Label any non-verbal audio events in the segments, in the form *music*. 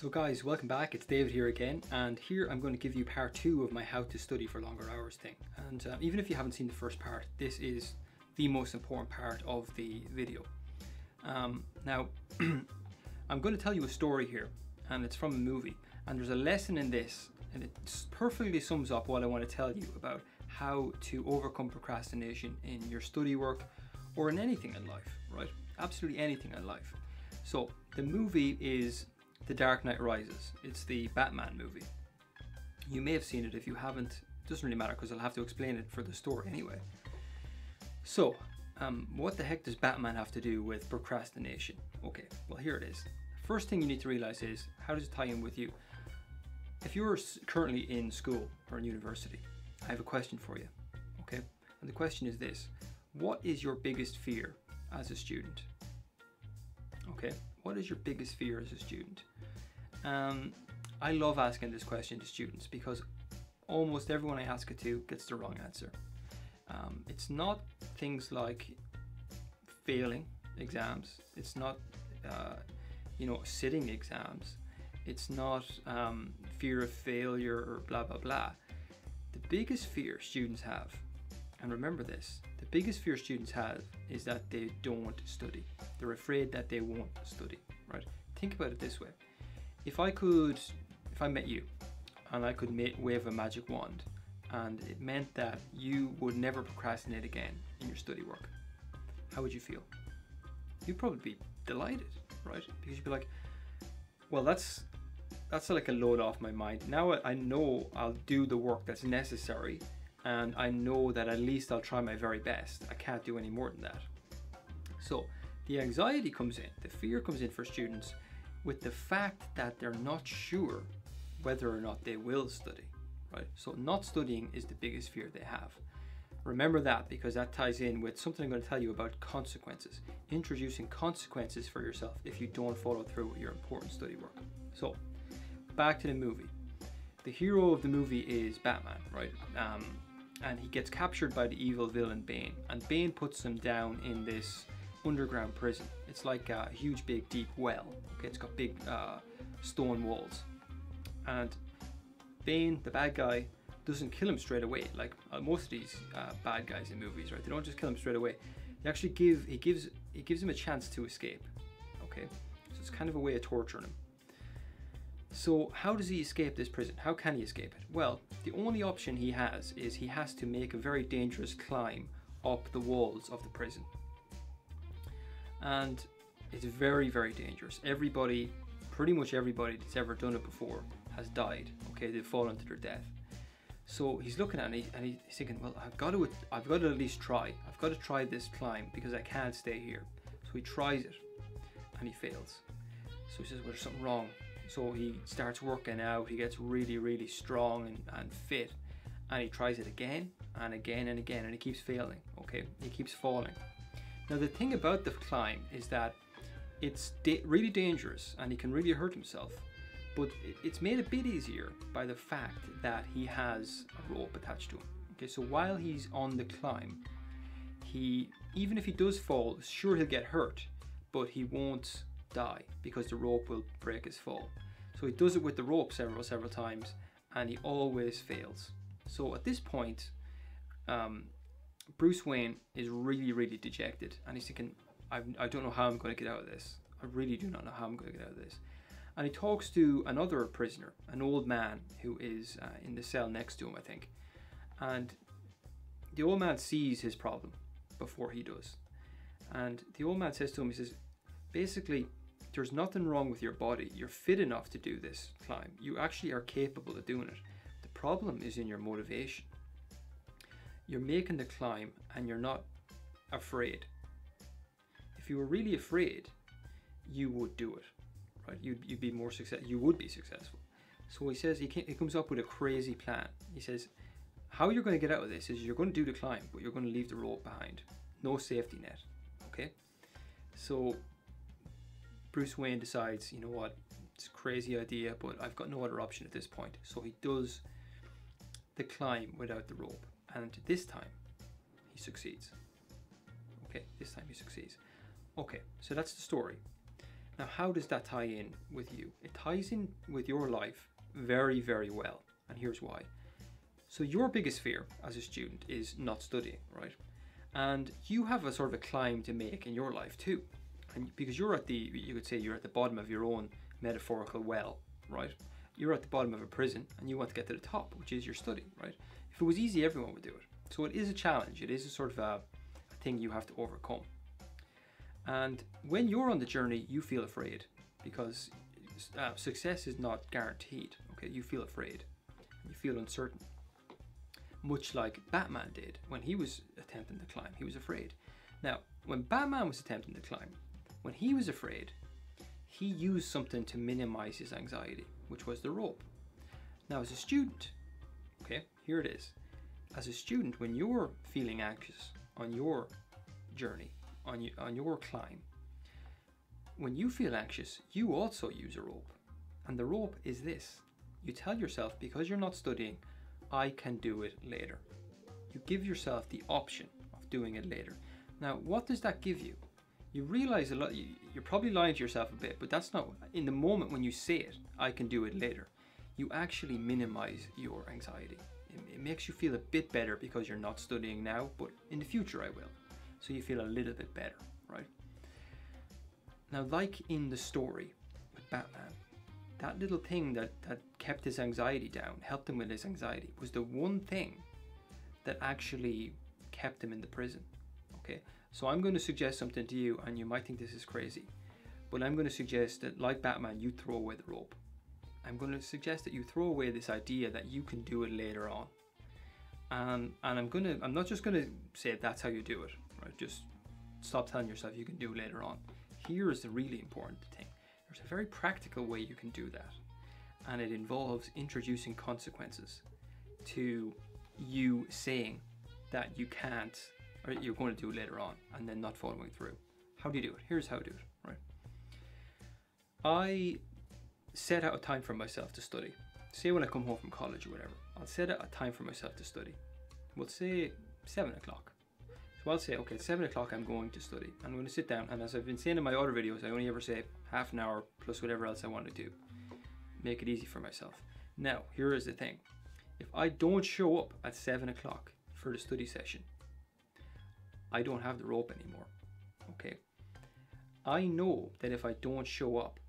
So guys, welcome back. It's David here again, and here I'm going to give you part two of my how to study for longer hours thing. And uh, even if you haven't seen the first part, this is the most important part of the video. Um, now, *clears throat* I'm going to tell you a story here, and it's from a movie, and there's a lesson in this, and it perfectly sums up what I want to tell you about how to overcome procrastination in your study work or in anything in life, right? Absolutely anything in life. So, the movie is the Dark Knight Rises. It's the Batman movie. You may have seen it. If you haven't, it doesn't really matter because I'll have to explain it for the story anyway. So, um, what the heck does Batman have to do with procrastination? Okay, well here it is. First thing you need to realize is how does it tie in with you? If you're currently in school or in university, I have a question for you. Okay, and the question is this: What is your biggest fear as a student? Okay, what is your biggest fear as a student? Um, I love asking this question to students because almost everyone I ask it to gets the wrong answer. Um, it's not things like failing exams. It's not, uh, you know, sitting exams. It's not um, fear of failure or blah blah blah. The biggest fear students have, and remember this, the biggest fear students have is that they don't study. They're afraid that they won't study, right? Think about it this way if I could, if I met you and I could wave a magic wand and it meant that you would never procrastinate again in your study work, how would you feel? You'd probably be delighted, right? Because you'd be like, well, that's that's like a load off my mind. Now I know I'll do the work that's necessary and I know that at least I'll try my very best. I can't do any more than that. So the anxiety comes in, the fear comes in for students with the fact that they're not sure whether or not they will study, right? So not studying is the biggest fear they have. Remember that because that ties in with something I'm going to tell you about consequences. Introducing consequences for yourself if you don't follow through with your important study work. So, back to the movie. The hero of the movie is Batman, right? Um, and he gets captured by the evil villain Bane, and Bane puts him down in this underground prison. It's like a huge, big, deep well. Okay, it's got big uh, stone walls, and Bane, the bad guy, doesn't kill him straight away. Like uh, most of these uh, bad guys in movies, right? They don't just kill him straight away. They actually give he gives he gives him a chance to escape. Okay, so it's kind of a way of torturing him. So how does he escape this prison? How can he escape it? Well, the only option he has is he has to make a very dangerous climb up the walls of the prison and it's very very dangerous. Everybody pretty much everybody that's ever done it before has died okay? They've fallen to their death. So he's looking at it and, he's thinking well I've got to I've got to at least try. I've got to try this climb because I can't stay here. So he tries it and he fails. So he says well there's something wrong. So he starts working out. He gets really really strong and, and fit and he tries it again and again and again and he keeps failing okay? He keeps falling now the thing about the climb is that it's da really dangerous and he can really hurt himself, but it's made a bit easier by the fact that he has a rope attached to him. Okay, so while he's on the climb, he even if he does fall, sure he'll get hurt, but he won't die because the rope will break his fall. So he does it with the rope several several times, and he always fails. So at this point, um, Bruce Wayne is really, really dejected, and he's thinking, I, I don't know how I'm going to get out of this. I really do not know how I'm going to get out of this. And he talks to another prisoner, an old man who is uh, in the cell next to him, I think. And the old man sees his problem before he does. And the old man says to him, he says, basically, there's nothing wrong with your body. You're fit enough to do this climb. You actually are capable of doing it. The problem is in your motivation you're making the climb and you're not afraid. If you were really afraid, you would do it, right? You'd, you'd be more success. You would be successful. So he says he, he comes up with a crazy plan. He says, how you're going to get out of this is you're going to do the climb, but you're going to leave the rope behind. No safety net. Okay. So Bruce Wayne decides, you know what, it's a crazy idea, but I've got no other option at this point. So he does the climb without the rope and this time he succeeds. Okay, this time he succeeds. Okay, so that's the story. Now, how does that tie in with you? It ties in with your life very, very well. And here's why. So, your biggest fear as a student is not studying, right? And you have a sort of a climb to make in your life too. And because you're at the, you could say you're at the bottom of your own metaphorical well, right? You're at the bottom of a prison and you want to get to the top, which is your study, right? If it was easy, everyone would do it. So it is a challenge. It is a sort of a, a thing you have to overcome. And when you're on the journey, you feel afraid because uh, success is not guaranteed. Okay, you feel afraid, you feel uncertain. Much like Batman did when he was attempting to climb, he was afraid. Now, when Batman was attempting to climb, when he was afraid, he used something to minimize his anxiety, which was the rope. Now, as a student, okay, here it is. As a student, when you're feeling anxious on your journey, on, you, on your climb, when you feel anxious, you also use a rope. And the rope is this you tell yourself, because you're not studying, I can do it later. You give yourself the option of doing it later. Now, what does that give you? You realize a lot, you're probably lying to yourself a bit, but that's not, in the moment when you say it, I can do it later, you actually minimize your anxiety. It, it makes you feel a bit better because you're not studying now, but in the future I will. So you feel a little bit better, right? Now, like in the story with Batman, that little thing that, that kept his anxiety down, helped him with his anxiety, was the one thing that actually kept him in the prison. Okay, so I'm going to suggest something to you, and you might think this is crazy, but I'm going to suggest that, like Batman, you throw away the rope. I'm going to suggest that you throw away this idea that you can do it later on. And, and I'm to, I'm not just going to say that's how you do it, right? Just stop telling yourself you can do it later on. Here is the really important thing. There's a very practical way you can do that, and it involves introducing consequences to you saying that you can't you're going to do later on and then not following through. How do you do it? Here's how I do it, right? I set out a time for myself to study. Say when I come home from college or whatever, I'll set out a time for myself to study. We'll say seven o'clock. So I'll say, okay, seven o'clock I'm going to study. I'm going to sit down, and as I've been saying in my other videos, I only ever say half an hour plus whatever else I want to do. Make it easy for myself. Now, here is the thing. If I don't show up at seven o'clock for the study session, I don't have the rope anymore. Okay. I know that if I don't show up,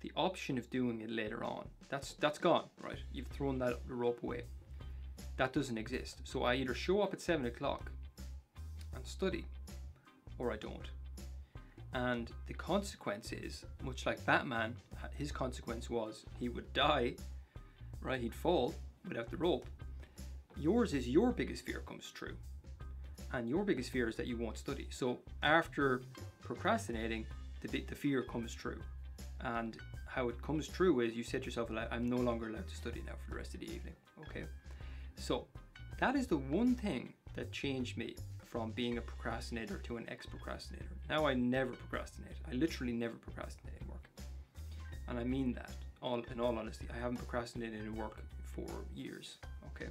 the option of doing it later on, that's that's gone, right? You've thrown that rope away. That doesn't exist. So I either show up at seven o'clock and study, or I don't. And the consequence is, much like Batman, his consequence was he would die, right? He'd fall without the rope. Yours is your biggest fear comes true and your biggest fear is that you won't study. So after procrastinating, the, the fear comes true. And how it comes true is you set yourself, I'm no longer allowed to study now for the rest of the evening. Okay. So that is the one thing that changed me from being a procrastinator to an ex-procrastinator. Now I never procrastinate. I literally never procrastinate in work. And I mean that all in all honesty. I haven't procrastinated in work for years. Okay.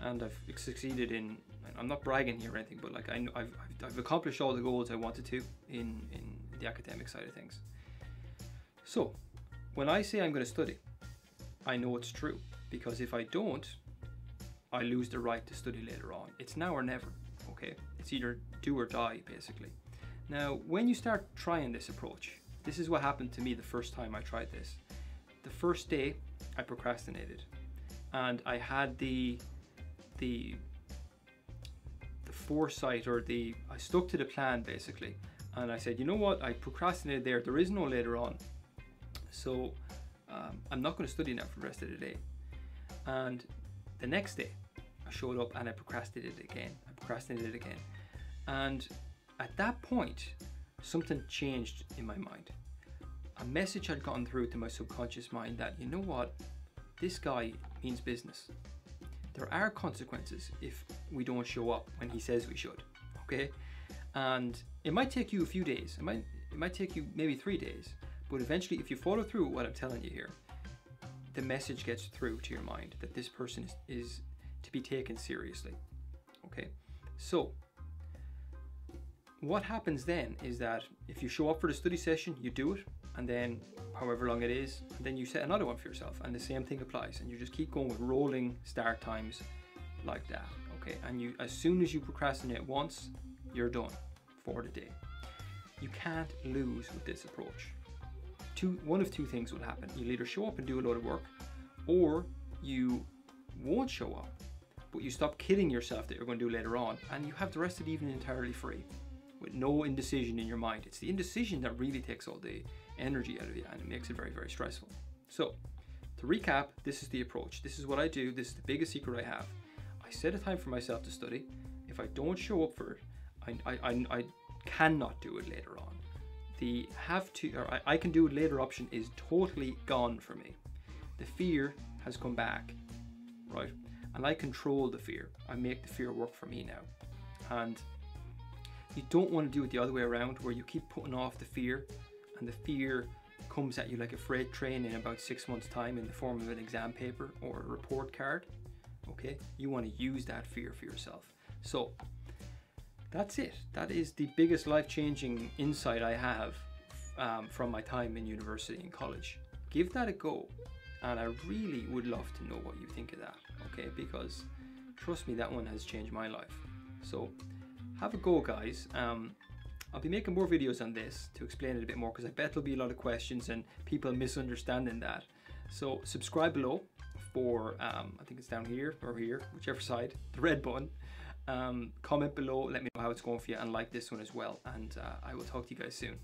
And I've succeeded in I'm not bragging here or anything, but like I know I've, I've accomplished all the goals I wanted to in in the academic side of things. So when I say I'm going to study, I know it's true because if I don't, I lose the right to study later on. It's now or never. Okay, it's either do or die basically. Now, when you start trying this approach, this is what happened to me the first time I tried this. The first day, I procrastinated, and I had the the foresight or the I stuck to the plan basically. And I said you know what? I procrastinated there. There is no later on. So um, I'm not going to study now for the rest of the day. And the next day I showed up and I procrastinated again. I procrastinated again. And at that point something changed in my mind. A message had gotten through to my subconscious mind that you know what? This guy means business there are consequences if we don't show up when he says we should. Okay? And it might take you a few days. It might it might take you maybe three days. But eventually if you follow through what I'm telling you here, the message gets through to your mind that this person is, is to be taken seriously. Okay? So what happens then is that if you show up for the study session, you do it, and then however long it is, and then you set another one for yourself, and the same thing applies, and you just keep going with rolling start times like that, okay? And you, as soon as you procrastinate once, you're done for the day. You can't lose with this approach. Two, one of two things will happen. You'll either show up and do a lot of work, or you won't show up, but you stop kidding yourself that you're going to do later on, and you have the rest of the evening entirely free with no indecision in your mind. It's the indecision that really takes all the energy out of you and it makes it very, very stressful. So, to recap, this is the approach. This is what I do. This is the biggest secret I have. I set a time for myself to study. If I don't show up for it, I, I, I, I cannot do it later on. The have to, or I, I can do it later option is totally gone for me. The fear has come back, right? And I control the fear. I make the fear work for me now. And you don't want to do it the other way around where you keep putting off the fear and the fear comes at you like a freight train in about six months time in the form of an exam paper or a report card okay? You want to use that fear for yourself. So that's it. That is the biggest life-changing insight i have um, from my time in university and college. Give that a go and i really would love to know what you think of that okay? Because trust me that one has changed my life. So have a go guys. Um, I'll be making more videos on this to explain it a bit more because I bet there'll be a lot of questions and people misunderstanding that. So subscribe below for, um, I think it's down here or here, whichever side, the red button. Um, comment below, let me know how it's going for you and like this one as well. And uh, I will talk to you guys soon.